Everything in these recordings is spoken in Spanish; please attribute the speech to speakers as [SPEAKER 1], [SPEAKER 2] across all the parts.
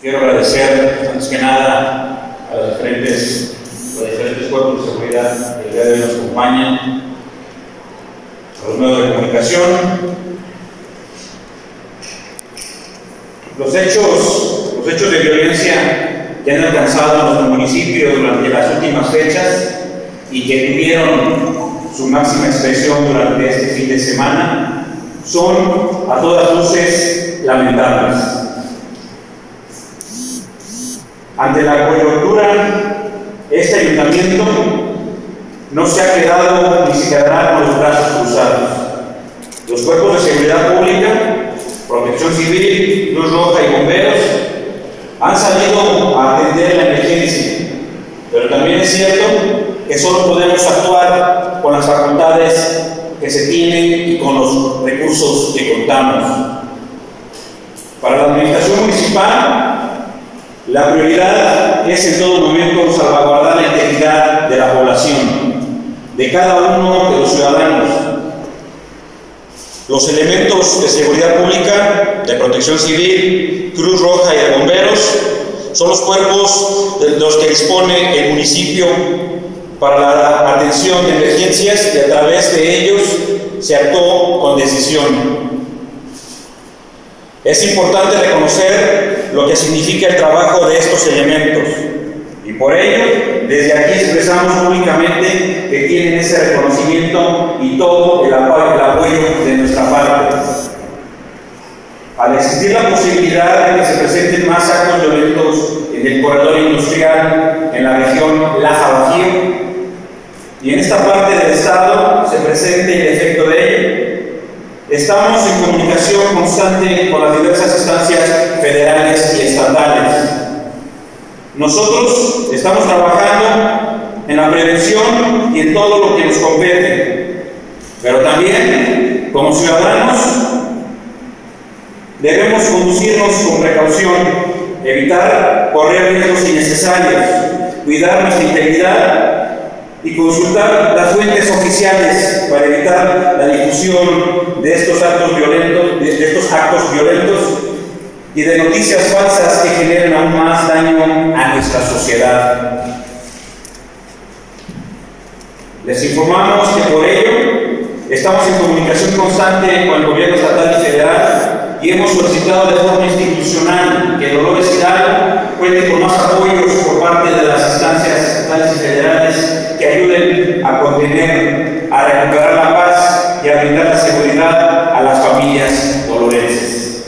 [SPEAKER 1] Quiero agradecer, antes que nada, a los diferentes, cuerpos de seguridad que el día de hoy nos acompañan, a los medios de comunicación. Los hechos, los hechos de violencia que han alcanzado nuestro municipio durante las últimas fechas y que tuvieron su máxima expresión durante este fin de semana son a todas luces lamentables. Ante la coyuntura, este ayuntamiento no se ha quedado ni se quedará con los brazos cruzados. Los cuerpos de seguridad pública, protección civil, Luz Roja y bomberos han salido a atender la emergencia, pero también es cierto que solo podemos actuar con las facultades que se tienen y con los recursos que contamos. Para la administración municipal, la prioridad es en todo momento salvaguardar la integridad de la población, de cada uno de los ciudadanos. Los elementos de seguridad pública, de protección civil, Cruz Roja y de bomberos son los cuerpos de los que dispone el municipio para la atención de emergencias y a través de ellos se actuó con decisión. Es importante reconocer lo que significa el trabajo de estos elementos y por ello desde aquí expresamos públicamente que tienen ese reconocimiento y todo el apoyo, de nuestra parte. Al existir la posibilidad de que se presenten más actos violentos en el corredor industrial en la región Laja-Bajío, y en esta parte del Estado se presente el efecto de ello. Estamos en comunicación constante con las diversas instancias federales y estatales. Nosotros estamos trabajando en la prevención y en todo lo que nos compete, pero también como ciudadanos debemos conducirnos con precaución, evitar correr riesgos innecesarios, cuidar nuestra integridad y consultar las fuentes oficiales para evitar la difusión de estos actos violentos, de estos actos violentos y de noticias falsas que generen aún más daño a nuestra sociedad. Les informamos que por ello estamos en comunicación constante con el gobierno estatal y federal y hemos solicitado de forma institucional que Dolores Hidalgo cuente con más apoyos por parte de las brindar la seguridad a las familias dolorenses.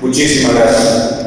[SPEAKER 1] Muchísimas gracias.